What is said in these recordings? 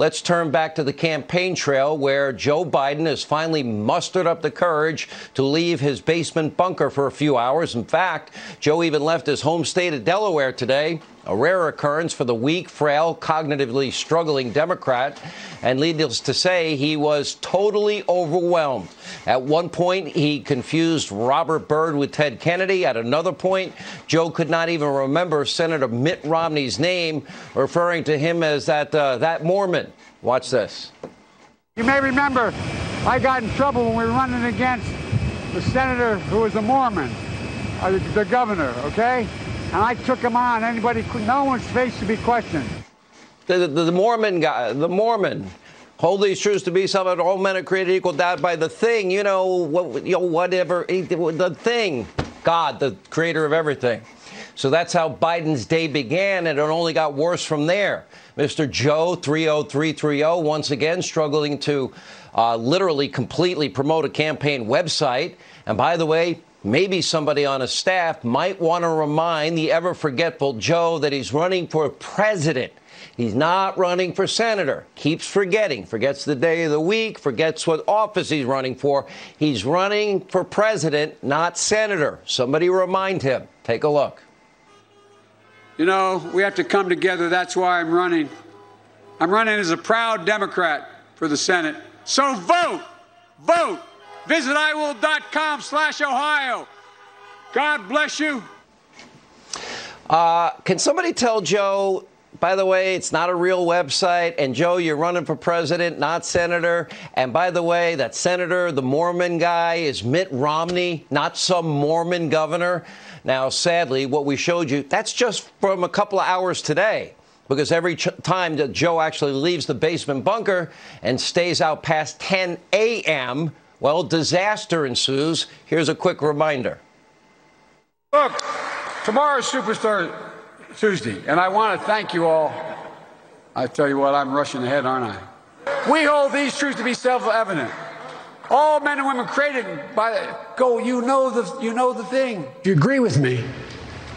let's turn back to the campaign trail where Joe Biden has finally mustered up the courage to leave his basement bunker for a few hours. In fact, Joe even left his home state of Delaware today a rare occurrence for the weak, frail, cognitively struggling Democrat. And needless to say, he was totally overwhelmed. At one point, he confused Robert Byrd with Ted Kennedy. At another point, Joe could not even remember Senator Mitt Romney's name, referring to him as that, uh, that Mormon. Watch this. You may remember I got in trouble when we were running against the senator who was a Mormon, uh, the governor, okay? And I took him on. Anybody, no one's face to be questioned. The, the, the Mormon guy, the Mormon. Hold these truths to be something all men are created equal doubt by the thing, you know, what, you know, whatever, the thing, God, the creator of everything. So that's how Biden's day began, and it only got worse from there. Mr. Joe 30330 once again struggling to uh, literally completely promote a campaign website. And by the way, maybe somebody on a staff might want to remind the ever forgetful Joe that he's running for president. He's not running for senator. Keeps forgetting, forgets the day of the week, forgets what office he's running for. He's running for president, not senator. Somebody remind him. Take a look. You know, we have to come together. That's why I'm running. I'm running as a proud Democrat for the Senate. So vote! Vote! Visit iwill.com slash Ohio. God bless you. Uh, can somebody tell Joe, by the way, it's not a real website, and Joe, you're running for president, not senator. And by the way, that senator, the Mormon guy, is Mitt Romney, not some Mormon governor. Now, sadly, what we showed you, that's just from a couple of hours today because every ch- time that Joe actually leaves the basement bunker and stays out past 10 a.m., well, disaster ensues. Here's a quick reminder. Look, tomorrow's Superstar Tuesday, and I want to thank you all. I tell you what, I'm rushing ahead, aren't I? We hold these truths to be self-evident. All men and women created by go. You know the you know the thing. If you agree with me,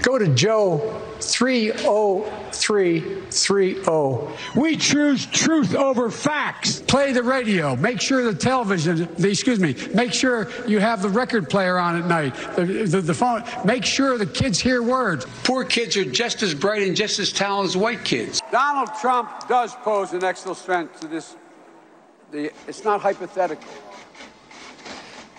go to Joe 30330. We choose truth over facts. Play the radio. Make sure the television, the, excuse me, make sure you have the record player on at night, the, the, the, phone. Make sure the kids hear words. Poor kids are just as bright and just as talented as white kids. Donald Trump does pose an extra threat to this. The, it's not hypothetical.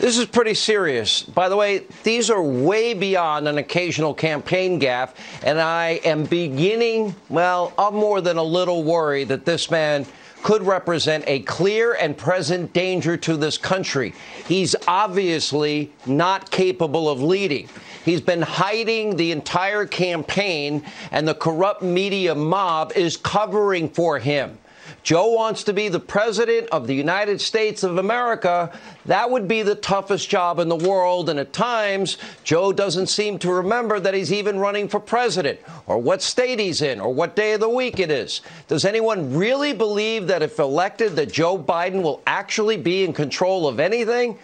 This is pretty serious. By the way, these are way beyond an occasional campaign gaffe, and I am beginning, well, I'm more than a little worried that this man could represent a clear and present danger to this country. He's obviously not capable of leading. He's been hiding the entire campaign, and the corrupt media mob is covering for him. Joe wants to be the president of the United States of America. That would be the toughest job in the world. And at times, Joe doesn't seem to remember that he's even running for president or what state he's in or what day of the week it is. Does anyone really believe that if elected, that Joe Biden will actually be in control of anything?